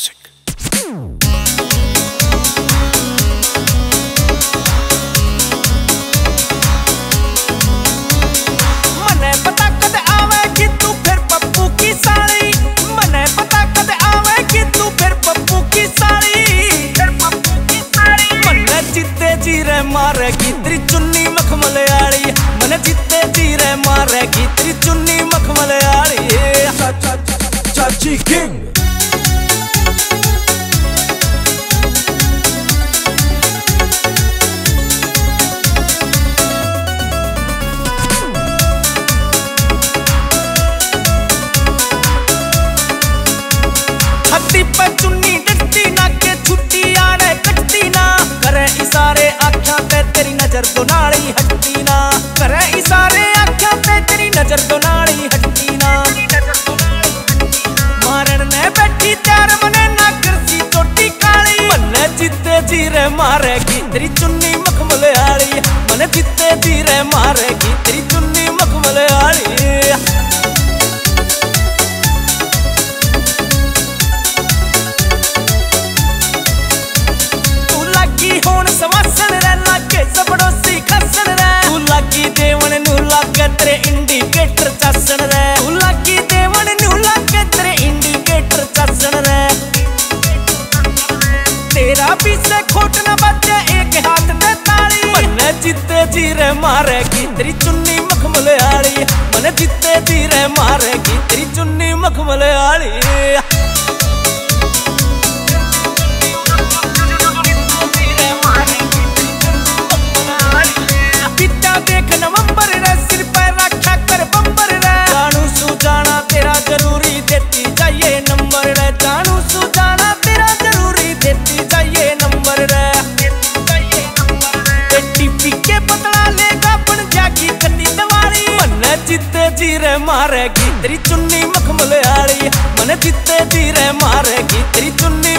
music. ਮਨੇ ਪਤਾ ਫਿਰ ਪੱਪੂ ਕੀ ਸਾਲੀ? ਮਨੇ ਪਤਾ ਕਦ ਆਵੇਗੀ ਤੂੰ ਫਿਰ ਪੱਪੂ ਕੀ ਸਾਲੀ? ਫਿਰ ਪੱਪੂ ਕੀ ਸਾਲੀ? ਮਨੇ ਜਿੱਤੇ ਜੀਰੇ ਮਾਰੇਗੀ ਤੇਰੀ ਚੁੰਨੀ ਮਖਮਲ ਵਾਲੀ? ਮਨੇ ਜਿੱਤੇ ਜੀਰੇ ਮਾਰੇਗੀ ਤੇਰੀ ਚੁੰਨੀ ਨਜ਼ਰ ਤੋਂ ਨਾਲ ਹੀ ਹਟਦੀ ਨਾ। ਕਰੇ ਇਸਾਰੇ ਅੱਖਾਂ ਤੇ ਤੇਰੀ ਨਜ਼ਰ ਤੋਂ ਨਾਲ ਹੀ ਹਟਦੀ ਨਾ। ਮਾਰਨ ਨੇ ਬੈਠੀ, ਤਿਆਰ ਮਨੇ ਨਾ ਕਰਸੀ ਟੋਟੀ ਕਾਲੀ। ਮਨੇ ਜਿੱਤੇ ਜੀਰੇ ਮਾਰੇਗੀ, ਤੇਰੀ ਚੁੰਨੀ ਮਖਮਲ ਵਾਲੀ। ਮਨੇ ਜਿੱਤੇ ਜੀਰੇ ਮਾਰੇਗੀ, ਤੇਰੀ ਚੁੰਨੀ ਮਖਮਲ ਵਾਲੀ। ਤੇਰਾ ਪੀਸੇ ਖੋਟ ਨਾ ਬੱਜੇ ਇੱਕ ਹੱਥ ਤੇ ਤਾਲੀ। ਮਨੇ ਜਿੱਤੇ ਜੀਰੇ ਮਾਰੇਗੀ, ਤੇਰੀ ਚੁੰਨੀ ਮਖਮਲ ਵਾਲੀ। ਮਨੇ ਜਿੱਤੇ ਜੀਰੇ ਮਾਰੇਗੀ, ਤੇਰੀ ਚੁੰਨੀ ਮਖਮਲ ਜੀਰੇ ਮਾਰੇਗੀ ਤੇਰੀ ਚੁੰਨੀ ਮਖਮਲ ਵਾਲੀ ਮਨ ਜਿੱਤੇ ਜੀਰੇ ਮਾਰੇਗੀ ਤੇਰੀ ਚੁੰਨੀ